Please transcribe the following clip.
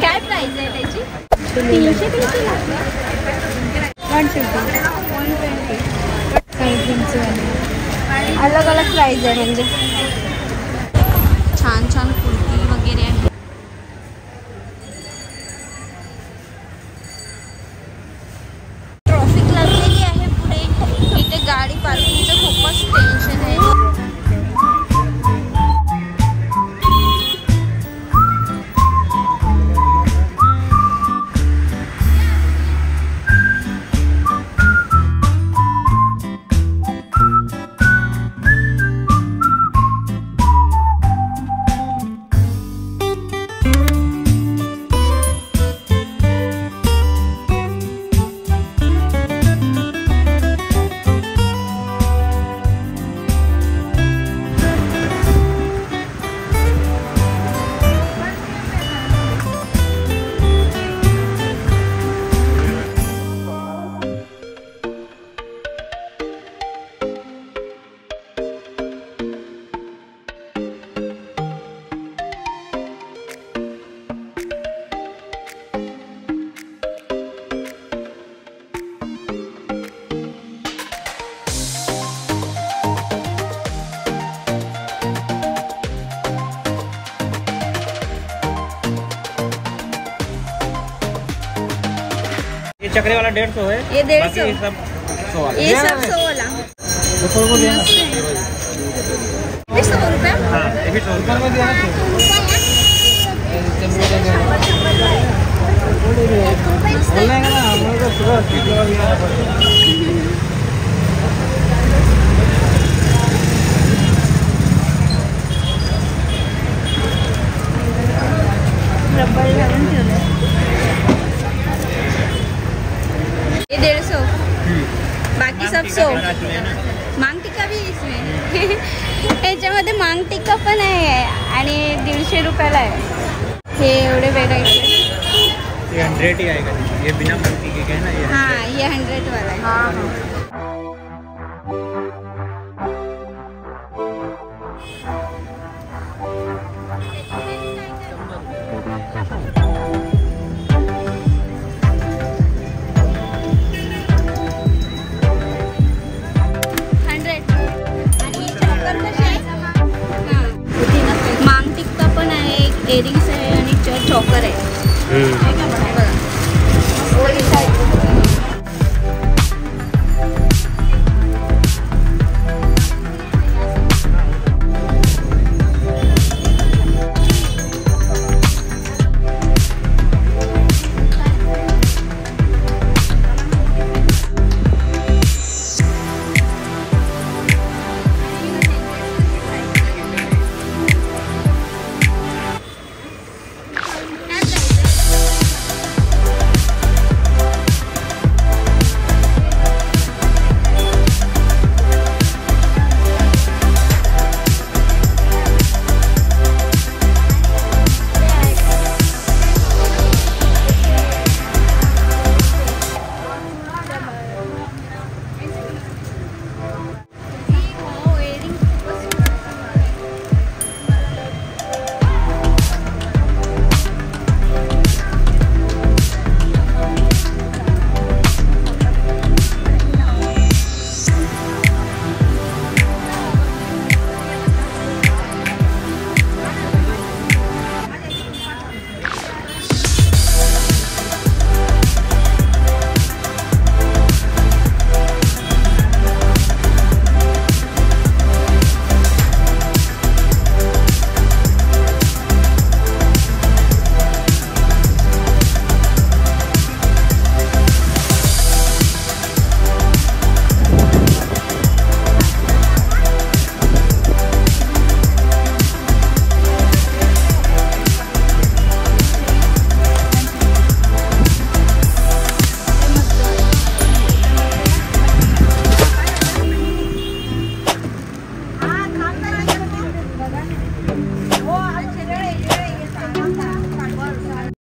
काय प्राईज आहे त्याची? तीनशे अलग अलग प्राईज आहे म्हणजे. चक्रे वाला डेढ़ सौ है। ये डेढ़ सौ। सब सौ वाला। ये सब सौ वाला। दुसरं को सौ रुपये हाँ। ये सौ रुपये? ना हम लोग को सुबह सीधे वाली आना पड़ेगा रबर डेढ़ सौ बाकी सब सौ मांग टिक्का भी इसमें. याच्यामध्ये मांग टिक्का पण आहे आणि दीडशे रुपयाला आहे. हे एवढे व्हेरायटी ये हंड्रेड ही आएगा ये बिना के क्या है ना ये हां ये हंड्रेड वाला आहे. एयरिंग्स है आणि चॉकर आहे